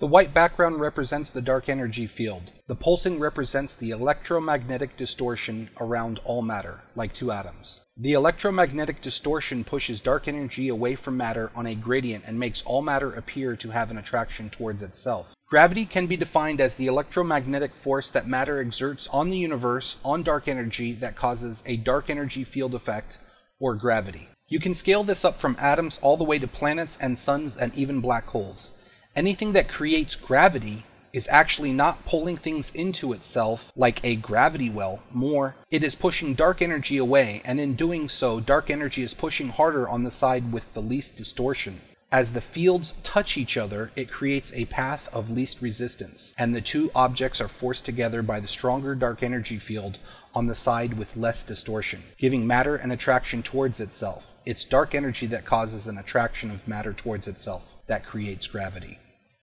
The white background represents the dark energy field. The pulsing represents the electromagnetic distortion around all matter, like two atoms. The electromagnetic distortion pushes dark energy away from matter on a gradient and makes all matter appear to have an attraction towards itself. Gravity can be defined as the electromagnetic force that matter exerts on the universe on dark energy that causes a dark energy field effect, or gravity. You can scale this up from atoms all the way to planets and suns and even black holes. Anything that creates gravity is actually not pulling things into itself like a gravity well. More, it is pushing dark energy away, and in doing so, dark energy is pushing harder on the side with the least distortion. As the fields touch each other, it creates a path of least resistance, and the two objects are forced together by the stronger dark energy field on the side with less distortion, giving matter an attraction towards itself. It's dark energy that causes an attraction of matter towards itself that creates gravity.